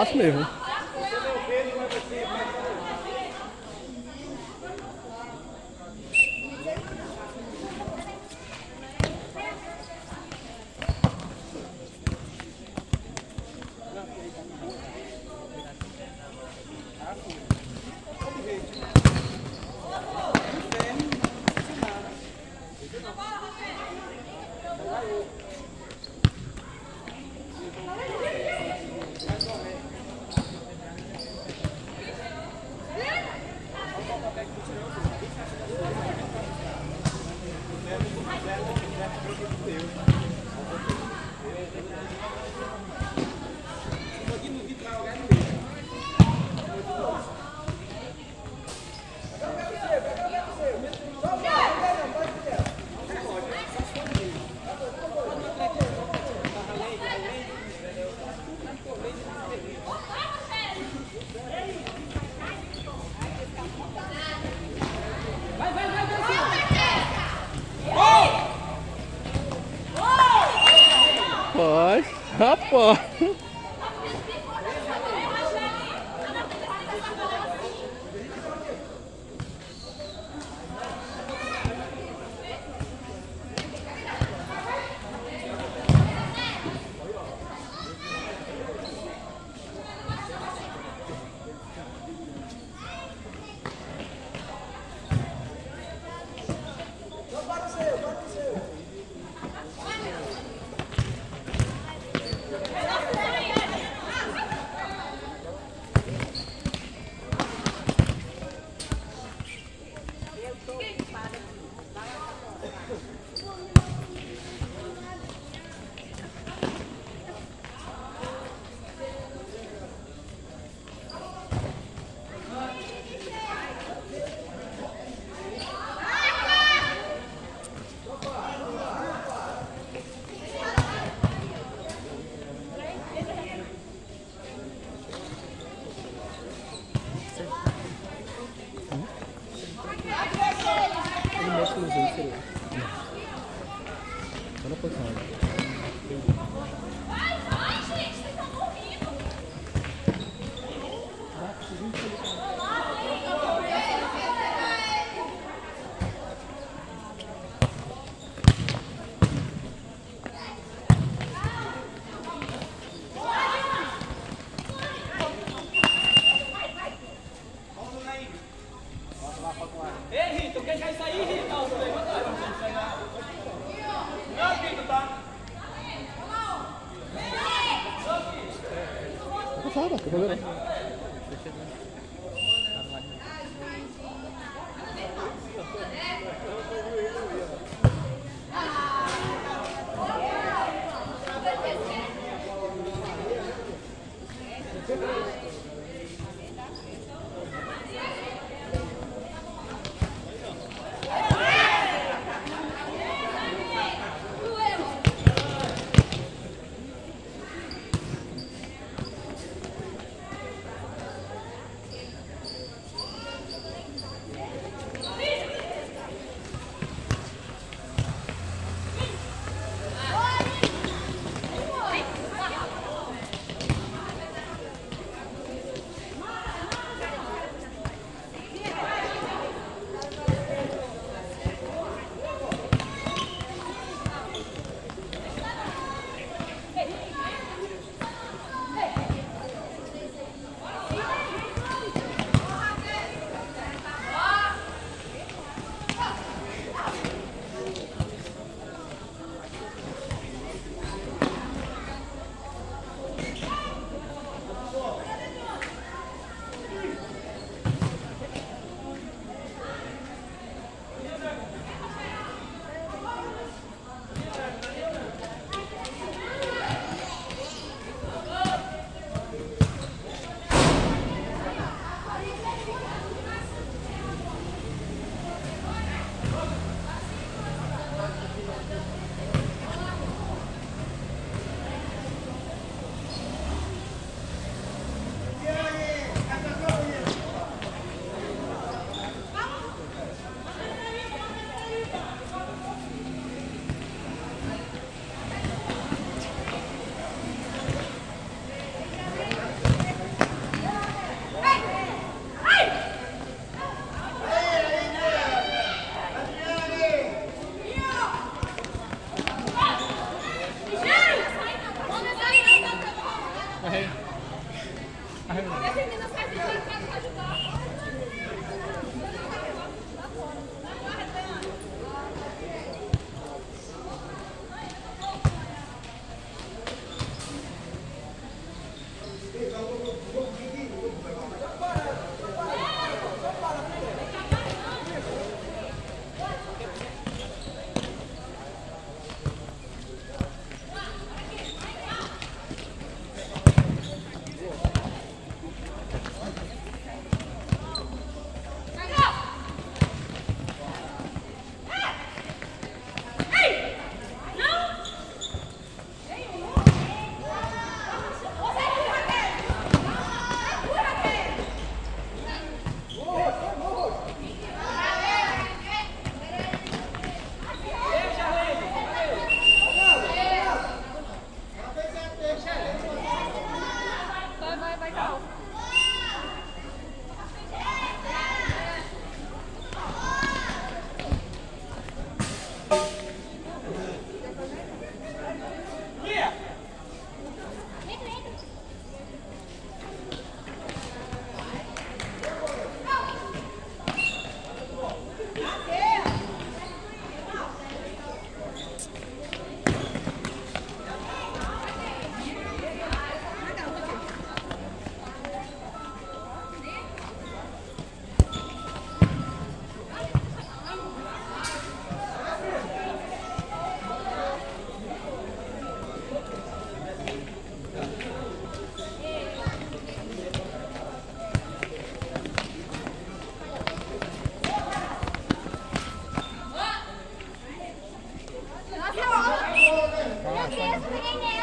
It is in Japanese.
Fácil mesmo. Passada, tá Yes, yes,